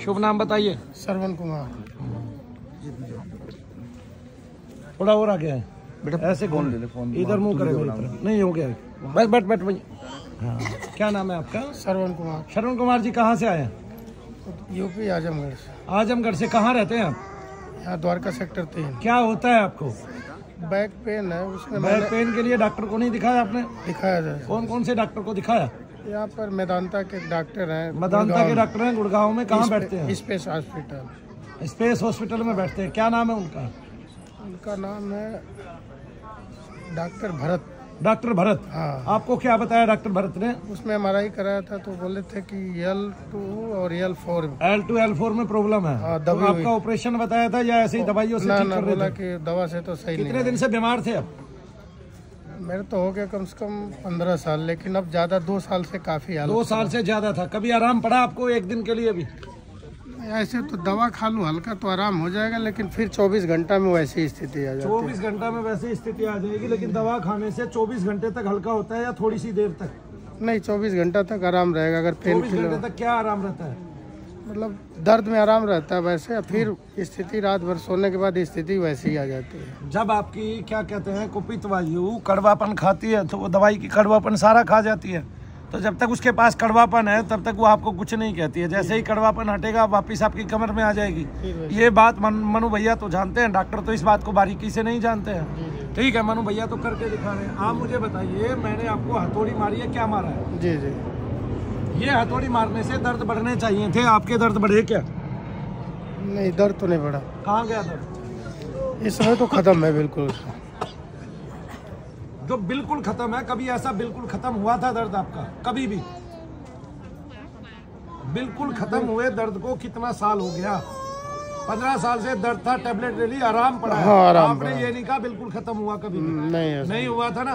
शुभ नाम बताइए। श्रवण कुमार। थोड़ा और आगे है बेटा ऐसे कौन ले ले फ़ोन इधर मुँह करे नहीं हो गया। बैठ बैठ बैठ हाँ। क्या नाम है आपका? श्रवण कुमार। शरण कुमार जी कहाँ से आए हैं? यूपी आजमगढ़ से। आजमगढ़ से कहाँ रहते हैं आप? यहाँ द्वारका सेक्टर तीन। क्या होता है आपको? बैक पेन है उसमें बैक पेन के लिए डॉक्टर को नहीं दिखाया आपने? दिखाया कौन कौन से डॉक्टर को दिखाया? यहाँ पर मैदानता के डॉक्टर हैं मदानता के डॉक्टर हैं गुड़गांव में कहाँ बैठते हैं? Space hospital. स्पेस हॉस्पिटल में बैठते हैं। क्या नाम है उनका? उनका नाम है डॉक्टर भरत। डॉक्टर भरत। हाँ। आपको क्या बताया डॉक्टर भरत ने? उसमें एम कराया था तो बोले थे कि एल टू और L four L two L four में प्रॉब्लम है। हाँ, तो आपका ऑपरेशन बताया था या ऐसे ही दवाइयों से ना ठीक ना कर रहे बोला कि दवा से तो सही कितने नहीं दिन से बीमार थे अब? मेरे तो हो गया कम से कम पंद्रह साल लेकिन अब ज़्यादा दो साल से काफ़ी दो साल से ज़्यादा था। कभी आराम पड़ा आपको एक दिन के लिए भी ऐसे तो दवा खा लूँ हल्का तो आराम हो जाएगा लेकिन फिर 24 घंटा में वैसी स्थिति आ जाती है। चौबीस घंटा में वैसी स्थिति आ जाएगी लेकिन दवा खाने से चौबीस घंटे तक हल्का होता है या थोड़ी सी देर तक? नहीं 24 घंटा तक आराम रहेगा अगर पेन घंटे तक क्या आराम रहता है? मतलब दर्द में आराम रहता है वैसे फिर स्थिति रात भर सोने के बाद स्थिति वैसी ही आ जाती है। जब आपकी क्या कहते हैं कुपित वायु कड़वापन खाती है तो वो दवाई की कड़वापन सारा खा जाती है। तो जब तक उसके पास कड़वापन है तब तक वो आपको कुछ नहीं कहती है। जैसे ही कड़वापन हटेगा वापिस आपकी कमर में आ जाएगी। ये बात मन, मनु भैया तो जानते हैं डॉक्टर तो इस बात को बारीकी से नहीं जानते हैं। ठीक है मनु भैया तो करके दिखा रहे हैं। आप मुझे बताइए मैंने आपको हथौड़ी मारी है क्या मारा है? जी जी। ये हथौड़ी मारने से दर्द बढ़ने चाहिए थे आपके दर्द बढ़े क्या? नहीं दर्द तो नहीं बढ़ा। कहाँ गया दर्द? इस समय तो खत्म है बिल्कुल। जो बिल्कुल खत्म है कभी ऐसा बिल्कुल खत्म हुआ था दर्द आपका? कभी भी। बिल्कुल खत्म हुए दर्द को कितना साल हो गया? पंद्रह साल से दर्द था टेबलेट ले ली आराम पड़ा हाँ, आराम आपने पड़ा। ये नहीं कहा बिल्कुल खत्म हुआ कभी। नहीं नहीं नहीं, नहीं। हुआ था ना?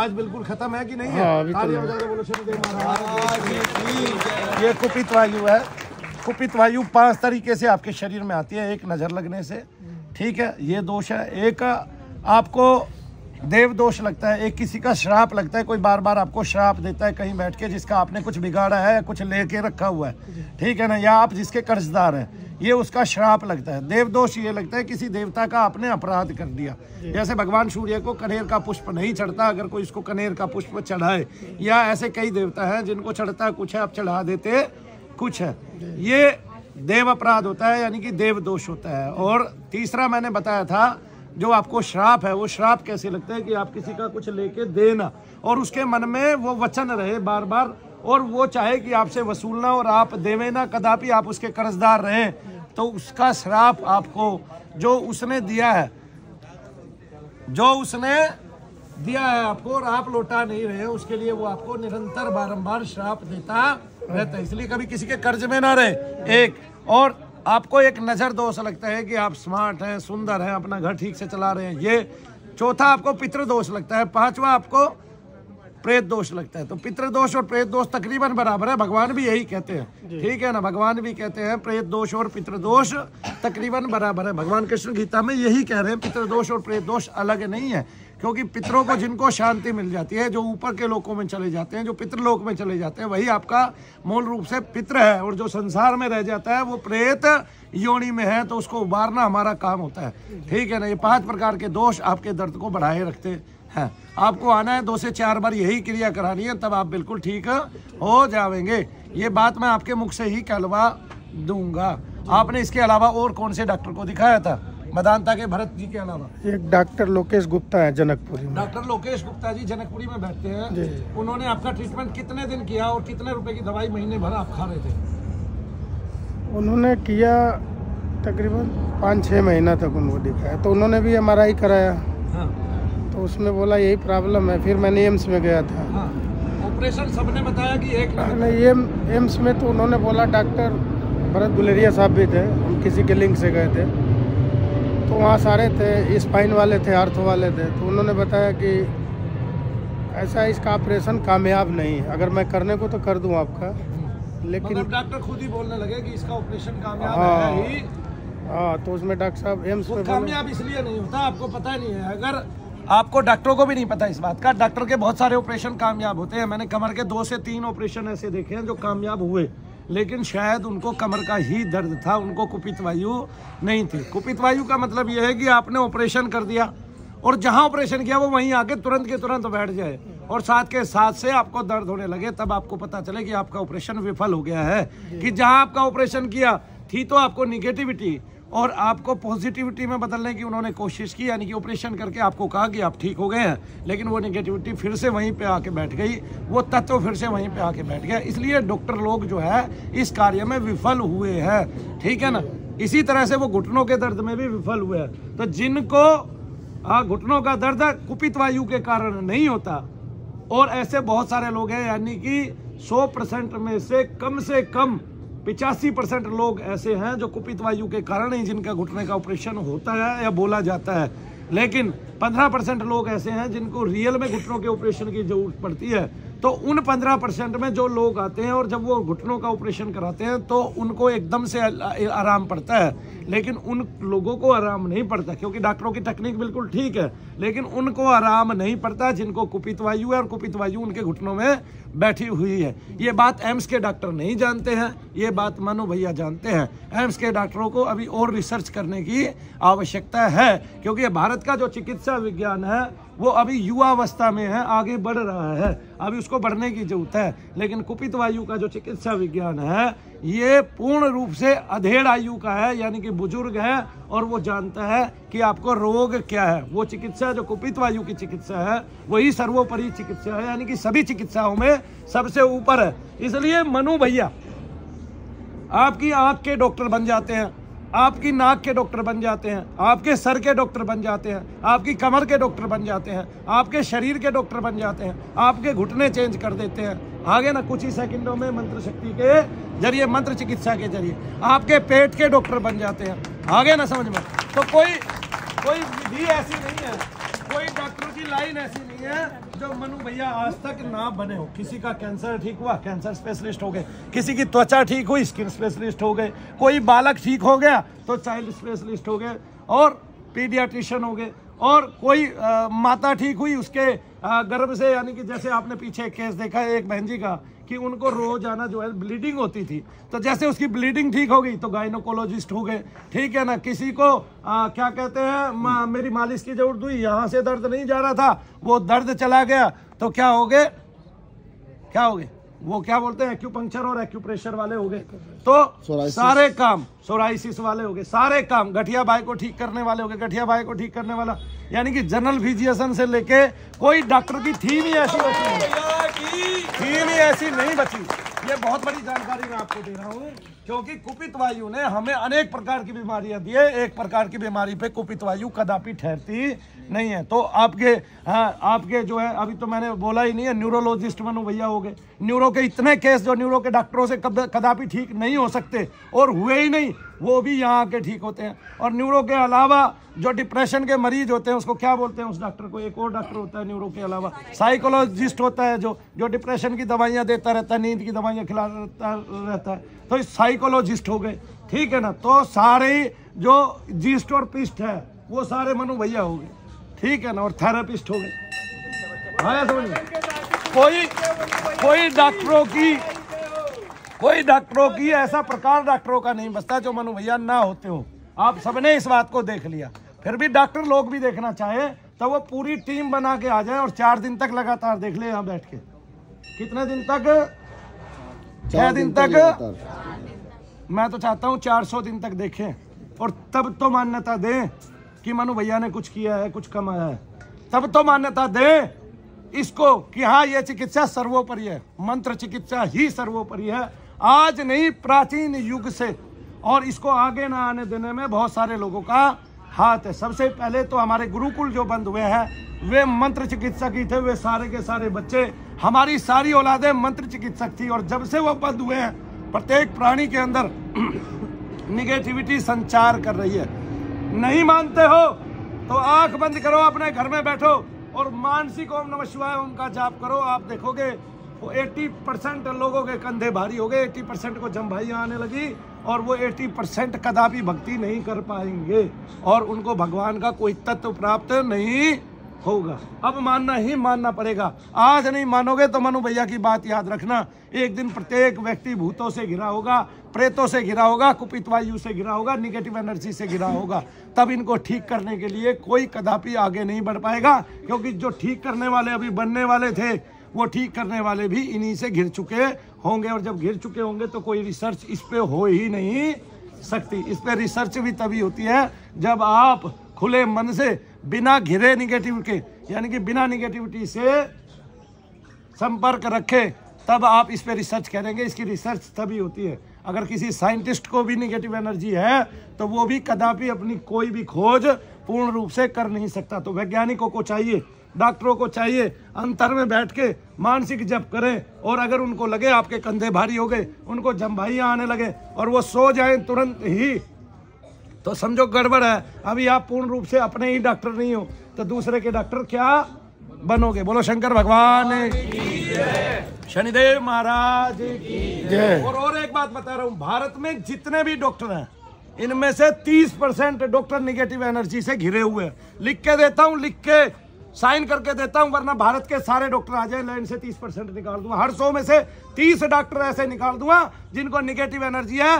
आज बिल्कुल खत्म है कि नहीं हाँ, है तो बोलो ये कुपित वायु है। कुपित वायु पाँच तरीके से आपके शरीर में आती है। एक नज़र लगने से ठीक है ये दोष है। एक आपको देव दोष लगता है एक किसी का श्राप लगता है कोई बार बार आपको श्राप देता है कहीं बैठ के जिसका आपने कुछ बिगाड़ा है कुछ लेके रखा हुआ है। ठीक है ना? या आप जिसके कर्जदार हैं ये उसका श्राप लगता है। देव दोष ये लगता है किसी देवता का आपने अपराध कर दिया। जैसे भगवान सूर्य को कनेर का पुष्प नहीं चढ़ता अगर कोई इसको कनेर का पुष्प चढ़ाए या ऐसे कई देवता हैं जिनको चढ़ता कुछ है आप चढ़ा देते कुछ है। ये देव अपराध होता है यानी कि देव दोष होता है। और तीसरा मैंने बताया था जो आपको श्राप है, वो श्राप कैसे लगता है कि आप किसी का कुछ लेके देना? और उसके मन में वो वचन रहे बार बार और वो चाहे कि आपसे वसूलना और आप देवे ना, कदापि आप उसके कर्जदार रहें तो उसका श्राप आपको जो उसने दिया है, जो उसने दिया है आपको और आप लौटा नहीं रहे, उसके लिए वो आपको निरंतर बारंबार श्राप देता रहता है। इसलिए कभी किसी के कर्ज में ना रहे। एक, और आपको एक नज़र दोष लगता है कि आप स्मार्ट हैं सुंदर हैं अपना घर ठीक से चला रहे हैं। ये चौथा आपको पितृ दोष लगता है। पांचवा आपको प्रेत दोष लगता है। तो पितृ दोष और प्रेत दोष तकरीबन बराबर है। भगवान भी यही कहते हैं। ठीक है ना? भगवान भी कहते हैं प्रेत दोष और पितृ दोष तकरीबन बराबर है। भगवान कृष्ण गीता में यही कह रहे हैं पितृ दोष और प्रेत दोष अलग नहीं है। क्योंकि पितरों को जिनको शांति मिल जाती है, जो ऊपर के लोकों में चले जाते हैं, जो पितृलोक में चले जाते हैं, वही आपका मूल रूप से पितृ है। और जो संसार में रह जाता है, वो प्रेत योनि में है तो उसको उबारना हमारा काम होता है। ठीक है ना? ये पाँच प्रकार के दोष आपके दर्द को बढ़ाए रखते हैं। आपको आना है, दो से चार बार यही क्रिया करानी है, तब आप बिल्कुल ठीक हो जाएँगे ये बात मैं आपके मुख से ही कहलवा दूँगा। आपने इसके अलावा और कौन से डॉक्टर को दिखाया था? मदानता के भरत जी के अलावा। एक डॉक्टर लोकेश गुप्ता है जनकपुरी डॉक्टर लोकेश गुप्ता जी जनकपुरी में बैठते हैं। उन्होंने आपका ट्रीटमेंट कितने दिन किया और कितने रुपए की दवाई महीने भर आप खा रहे थे? उन्होंने किया तकरीबन पाँच छः महीना तक उनको दिखाया। तो उन्होंने भी एम कराया। हाँ। तो उसमें बोला यही प्रॉब्लम है। फिर मैंने एम्स में गया था। हाँ। ऑपरेशन सबने बताया कि एक नहीं ये एम्स में तो उन्होंने बोला डॉक्टर भरत गुलेरिया साहब भी थे हम किसी के लिंक से गए थे। तो वहाँ सारे थे स्पाइन वाले थे आर्थो वाले थे। तो उन्होंने बताया कि ऐसा इसका ऑपरेशन कामयाब नहीं है। अगर मैं करने को तो कर दूँ आपका लेकिन मतलब डॉक्टर खुद ही बोलने लगे कि इसका ऑपरेशन कामयाब हाँ। है। ही हाँ। तो उसमें डॉक्टर साहब एम्स में कामयाब इसलिए नहीं होता आपको पता नहीं है। अगर आपको डॉक्टरों को भी नहीं पता इस बात का डॉक्टर के बहुत सारे ऑपरेशन कामयाब होते हैं। मैंने कमर के दो से तीन ऑपरेशन ऐसे देखे हैं जो कामयाब हुए। लेकिन शायद उनको कमर का ही दर्द था, उनको कुपित वायु नहीं थी। कुपित वायु का मतलब यह है कि आपने ऑपरेशन कर दिया और जहाँ ऑपरेशन किया, वो वहीं आके तुरंत के तुरंत बैठ जाए और साथ के साथ से आपको दर्द होने लगे, तब आपको पता चले कि आपका ऑपरेशन विफल हो गया है। कि जहाँ आपका ऑपरेशन किया, थी तो आपको निगेटिविटी और आपको पॉजिटिविटी में बदलने की उन्होंने कोशिश की, यानी कि ऑपरेशन करके आपको कहा कि आप ठीक हो गए हैं, लेकिन वो निगेटिविटी फिर से वहीं पे आके बैठ गई। वो तत्व फिर से वहीं पे आके बैठ गया। इसलिए डॉक्टर लोग जो है, इस कार्य में विफल हुए हैं। ठीक है ना? इसी तरह से वो घुटनों के दर्द में भी विफल हुए हैं। तो जिनको घुटनों का दर्द कुपित वायु के कारण नहीं होता, और ऐसे बहुत सारे लोग हैं, यानी कि सौ परसेंट में से कम से कम पिचासी परसेंट लोग ऐसे हैं जो कुपित वायु के कारण ही जिनका घुटने का ऑपरेशन होता है या बोला जाता है। लेकिन 15 परसेंट लोग ऐसे हैं जिनको रियल में घुटनों के ऑपरेशन की ज़रूरत पड़ती है। तो उन 15 परसेंट में जो लोग आते हैं और जब वो घुटनों का ऑपरेशन कराते हैं तो उनको एकदम से आराम पड़ता है। लेकिन उन लोगों को आराम नहीं पड़ता, क्योंकि डॉक्टरों की टेक्निक बिल्कुल ठीक है, लेकिन उनको आराम नहीं पड़ता जिनको कुपित वायु है और कुपित वायु उनके घुटनों में बैठी हुई है। ये बात एम्स के डॉक्टर नहीं जानते हैं, ये बात मानो भैया जानते हैं। एम्स के डॉक्टरों को अभी और रिसर्च करने की आवश्यकता है, क्योंकि भारत का जो चिकित्सा विज्ञान है, वो अभी युवावस्था में है, आगे बढ़ रहा है। अभी उसको बढ़ने की ज़रूरत है, लेकिन कुपित वायु का जो चिकित्सा विज्ञान है ये पूर्ण रूप से अधेड़ आयु का है, यानी कि बुज़ुर्ग है, और वो जानता है कि आपको रोग क्या है। वो चिकित्सा, जो कुपित वायु की चिकित्सा है, वही सर्वोपरि चिकित्सा है, यानी कि सभी चिकित्साओं में सबसे ऊपर है। इसलिए, मनु भैया, आपकी आँख के डॉक्टर बन जाते हैं, आपकी नाक के डॉक्टर बन जाते हैं, आपके सर के डॉक्टर बन जाते हैं, आपकी कमर के डॉक्टर बन जाते हैं, आपके शरीर के डॉक्टर बन जाते हैं, आपके घुटने चेंज कर देते हैं। आगे ना कुछ ही सेकंडों में मंत्र शक्ति के ज़रिए मंत्र चिकित्सा के ज़रिए आपके पेट के डॉक्टर बन जाते हैं। आगे ना समझ में? तो कोई कोई विधि ऐसी नहीं है। कोई डॉक्टर की लाइन ऐसी नहीं है जो मनु भैया आज तक ना बने हो। किसी का कैंसर ठीक हुआ कैंसर स्पेशलिस्ट हो गए। किसी की त्वचा ठीक हुई स्किन स्पेशलिस्ट हो गए। कोई बालक ठीक हो गया तो चाइल्ड स्पेशलिस्ट हो गए। और पीडियाट्रिशियन हो गए। और कोई आ, माता ठीक हुई उसके गर्भ से यानी कि जैसे आपने पीछे एक केस देखा है एक बहन जी का कि उनको रोज़ाना जो है ब्लीडिंग होती थी। तो जैसे उसकी ब्लीडिंग ठीक हो गई तो गायनोकोलॉजिस्ट हो गए। ठीक है ना किसी को आ, क्या कहते हैं मा, मेरी मालिश की ज़रूरत हुई यहाँ से दर्द नहीं जा रहा था वो दर्द चला गया तो क्या हो गए? क्या हो गए? वो क्या बोलते हैं? एक्यूपंक्चर और एक्यूप्रेशर वाले हो गए। तो सारे काम सोराइसिस वाले हो गए। सारे काम गठिया भाई को ठीक करने वाले हो गए। गठिया भाई को ठीक करने वाला। यानी कि जनरल फिजिशियन से लेके कोई डॉक्टर की थी नहीं ऐसी बची थी नहीं ऐसी नहीं बची। ये बहुत बड़ी जानकारी मैं आपको दे रहा हूँ। क्योंकि कुपित वायु ने हमें अनेक प्रकार की बीमारियाँ दी है। एक प्रकार की बीमारी पे कुपित वायु कदापि ठहरती नहीं है। तो आपके हाँ आपके जो है, अभी तो मैंने बोला ही नहीं है न्यूरोलॉजिस्ट मनु भैया हो गए। न्यूरो के इतने केस जो न्यूरो के डॉक्टरों से कदापि ठीक नहीं हो सकते और हुए ही नहीं, वो भी यहाँ आके ठीक होते हैं। और न्यूरो के अलावा जो डिप्रेशन के मरीज़ होते हैं, उसको क्या बोलते हैं उस डॉक्टर को? एक और डॉक्टर होता है न्यूरो के अलावा। साइकोलॉजिस्ट होता है जो जो डिप्रेशन की दवाइयाँ देता रहता है, नींद की दवाइयाँ खिलाता रहता है। तो साइकोलॉजिस्ट हो गए। ठीक है ना? तो सारे जो जिस्ट और पिस्ट है वो सारे मनु भैया हो गए। ठीक है ना? और थेरेपिस्ट हो गए। आया समझ कोई कोई डॉक्टरों की कोई डॉक्टरों की ऐसा प्रकार डॉक्टरों का नहीं बसता जो मनु भैया ना होते हो। आप सबने इस बात को देख लिया। फिर भी डॉक्टर लोग भी देखना चाहे तो वो पूरी टीम बना के आ जाए और चार दिन तक लगातार देख ले यहाँ बैठ के। कितने दिन तक? छह दिन तक मैं तो चाहता हूँ चार सौ दिन तक देखें। और तब तो मान्यता दें कि मनु भैया ने कुछ किया है, कुछ कमाया है। तब तो मान्यता दें इसको कि हाँ ये चिकित्सा सर्वोपरि है। मंत्र चिकित्सा ही सर्वोपरि है। आज नहीं, प्राचीन युग से। और इसको आगे ना आने देने में बहुत सारे लोगों का हाथ है। सबसे पहले तो हमारे गुरुकुल जो बंद हुए हैं, वे मंत्र चिकित्सक ही थे। वे सारे के सारे बच्चे, हमारी सारी औलादे मंत्र चिकित्सक थी। और जब से वो बंद हुए हैं प्रत्येक प्राणी के अंदर निगेटिविटी संचार कर रही है। नहीं मानते हो तो आँख बंद करो, अपने घर में बैठो और मानसिक ओम नमः शिवाय, ओम का जाप करो। आप देखोगे, वो 80 परसेंट लोगों के कंधे भारी हो गए 80 परसेंट को जम भाई आने लगी और वो 80 परसेंट कदापि भक्ति नहीं कर पाएँगे। और उनको भगवान का कोई तत्व प्राप्त नहीं होगा। अब मानना ही मानना पड़ेगा। आज नहीं मानोगे तो मनु भैया की बात याद रखना। एक दिन प्रत्येक व्यक्ति भूतों से घिरा होगा, प्रेतों से घिरा होगा कुपित वायु से घिरा होगा निगेटिव एनर्जी से घिरा होगा। तब इनको ठीक करने के लिए कोई कदापि आगे नहीं बढ़ पाएगा, क्योंकि जो ठीक करने वाले अभी बनने वाले थे, वो ठीक करने वाले भी इन्हीं से घिर चुके होंगे। और जब घिर चुके होंगे तो कोई रिसर्च इस पर हो ही नहीं सकती। इस पर रिसर्च भी तभी होती है जब आप खुले मन से बिना घिरे निगेटिव के यानी कि बिना निगेटिविटी से संपर्क रखे, तब आप इस पे रिसर्च करेंगे। इसकी रिसर्च तभी होती है। अगर किसी साइंटिस्ट को भी निगेटिव एनर्जी है तो वो भी कदापि अपनी कोई भी खोज पूर्ण रूप से कर नहीं सकता। तो वैज्ञानिकों को चाहिए, डॉक्टरों को चाहिए, अंतर में बैठ के मानसिक जप करें और अगर उनको लगे आपके कंधे भारी हो गए, उनको जम्भाइयाँ आने लगे और वो सो जाएँ तुरंत ही। तो समझो गड़बड़ है। अभी आप पूर्ण रूप से अपने ही डॉक्टर नहीं हो तो दूसरे के डॉक्टर क्या बनोगे? बोलो शंकर भगवान शनिदेव महाराज जय। और और एक बात बता रहा हूँ भारत में जितने भी डॉक्टर हैं इनमें से 30 परसेंट डॉक्टर निगेटिव एनर्जी से घिरे हुए हैं। लिख के देता हूँ लिख के साइन करके देता हूँ वरना भारत के सारे डॉक्टर आ जाए लाइन से 30 परसेंट निकाल दूँगा। हर सौ में से 30 डॉक्टर ऐसे निकाल दूँगा जिनको निगेटिव एनर्जी है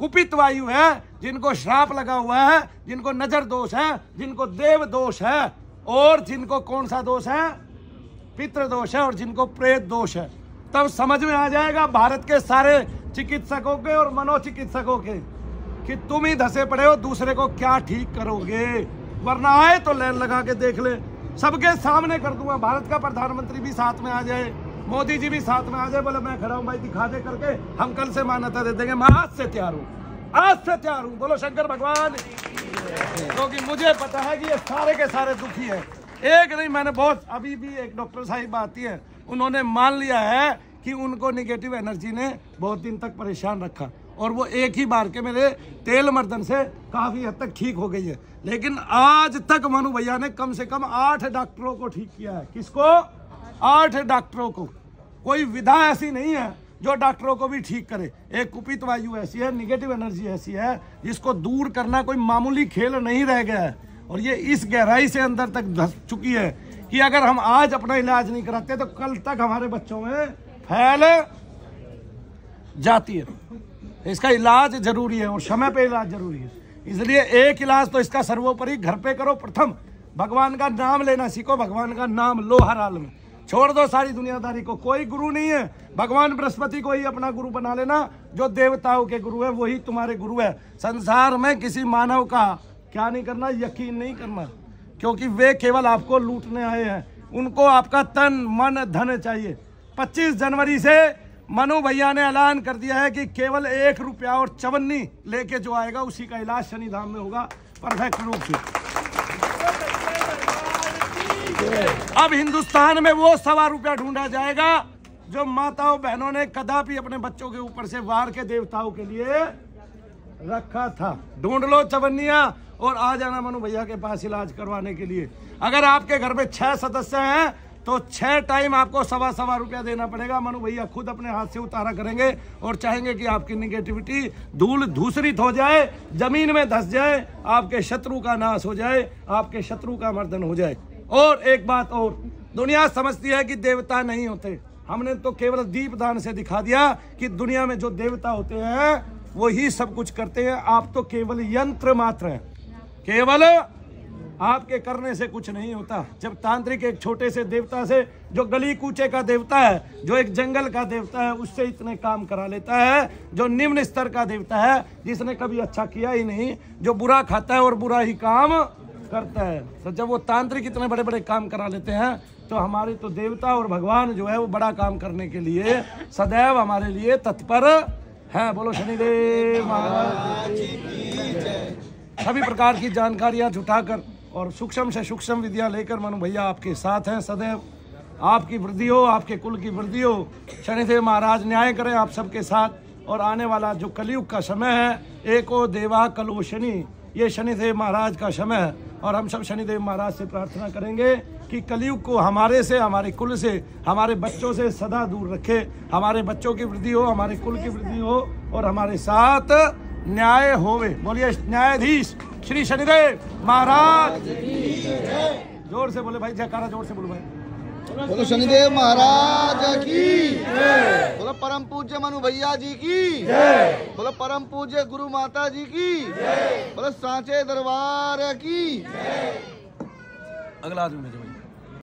कुपित वायु है, जिनको श्राप लगा हुआ है, जिनको नज़र दोष है, जिनको देव दोष है, और जिनको कौन सा दोष है? पितृ दोष है और जिनको प्रेत दोष है। तब समझ में आ जाएगा भारत के सारे चिकित्सकों के और मनोचिकित्सकों के कि तुम ही धसे पड़े हो, दूसरे को क्या ठीक करोगे? वरना आए तो लाइन लगा के देख ले। सबके सामने कर दूँगा भारत का प्रधानमंत्री भी साथ में आ जाए। मोदी जी भी साथ में आ जाए, बोले, मैं खड़ा हूँ भाई, दिखा दे करके, हम कल से मान्यता दे देंगे। मैं आज से तैयार हूँ, आज से तैयार हूँ। बोलो, शंकर भगवान, क्योंकि तो मुझे पता है कि ये सारे के सारे दुखी है। एक नहीं, मैंने बहुत, अभी भी एक डॉक्टर साहिब आती है, उन्होंने मान लिया है कि उनको निगेटिव एनर्जी ने बहुत दिन तक परेशान रखा। और वो एक ही बार के मेरे तेल मर्दन से काफ़ी हद तक ठीक हो गई है। लेकिन आज तक मनु भैया ने कम से कम आठ डॉक्टरों को ठीक किया है। किसको? आठ डॉक्टरों को। कोई विधा ऐसी नहीं है जो डॉक्टरों को भी ठीक करे। एक कुपित वायु ऐसी है निगेटिव एनर्जी ऐसी है, जिसको दूर करना कोई मामूली खेल नहीं रह गया है। और ये इस गहराई से अंदर तक धस चुकी है कि अगर हम आज अपना इलाज नहीं कराते तो कल तक हमारे बच्चों में फैल जाती है। इसका इलाज ज़रूरी है और समय पे इलाज ज़रूरी है। इसलिए एक इलाज तो इसका सर्वोपरि घर पे करो प्रथम। भगवान का नाम लेना सीखो, भगवान का नाम लो हर हाल में छोड़ दो सारी दुनियादारी को। कोई गुरु नहीं है। भगवान बृहस्पति को ही अपना गुरु बना लेना। जो देवताओं के गुरु है, वही तुम्हारे गुरु है। संसार में किसी मानव का क्या नहीं करना, यकीन नहीं करना। क्योंकि वे केवल आपको लूटने आए हैं। उनको आपका तन, मन, धन चाहिए। 25 जनवरी से मनु भैया ने ऐलान कर दिया है कि केवल एक रुपया और चवन्नी लेके जो आएगा, उसी का इलाज शनि धाम में होगा। परफेक्ट रूप से। अब हिंदुस्तान में वो सवा रुपया ढूंढा जाएगा जो माताओं बहनों ने कदापि अपने बच्चों के ऊपर से वार के देवताओं के लिए रखा था। ढूंढ लो चवन्निया और आ जाना मनु भैया के पास इलाज करवाने के लिए। अगर आपके घर में छह सदस्य हैं तो छह टाइम आपको सवा सवा रुपया देना पड़ेगा। मनु भैया खुद अपने हाथ से उतारा करेंगे और चाहेंगे कि आपकी निगेटिविटी धूल धूसरित हो जाए, ज़मीन में धस जाए, आपके शत्रु का नाश हो जाए, आपके शत्रु का मर्दन हो जाए। और एक बात और, दुनिया समझती है कि देवता नहीं होते। हमने तो केवल दीप दान से दिखा दिया कि दुनिया में जो देवता होते हैं, वही सब कुछ करते हैं। आप तो केवल यंत्र मात्र हैं। केवल आपके करने से कुछ नहीं होता। जब तांत्रिक एक छोटे से देवता से, जो गली कूचे का देवता है, जो एक जंगल का देवता है, उससे इतने काम करा लेता है, जो निम्न स्तर का देवता है, जिसने कभी अच्छा किया ही नहीं, जो बुरा खाता है और बुरा ही काम करता है। तो जब वो तांत्रिक इतने बड़े बड़े काम करा लेते हैं तो हमारे तो देवता और भगवान जो है वो बड़ा काम करने के लिए सदैव हमारे लिए तत्पर है। बोलो, शनिदेव महाराज। सभी प्रकार की जानकारियाँ जुटाकर और सूक्ष्म से सूक्ष्म विद्या लेकर मनु भैया आपके साथ हैं सदैव। आपकी वृद्धि हो, आपके कुल की वृद्धि हो। शनिदेव महाराज, न्याय करें आप सबके साथ। और आने वाला जो कलयुग का समय है, एको देवा कलो शनि ये शनिदेव महाराज का समय है। और हम सब शनिदेव महाराज से प्रार्थना करेंगे कि कलयुग को हमारे से, हमारे कुल से, हमारे बच्चों से सदा दूर रखे। हमारे बच्चों की वृद्धि हो, हमारे कुल की वृद्धि हो और हमारे साथ न्याय होवे। बोलिए, न्यायाधीश श्री शनिदेव महाराज। ज़ोर से बोले भाई, जयकारा ज़ोर से बोलो भाई। बोलो शनिदेव महाराज की। बोलो परम पूज्य मनु भैया जी की। बोलो परम पूज्य गुरु माता जी की। बोलो सांचे दरबार की। अगला आदमी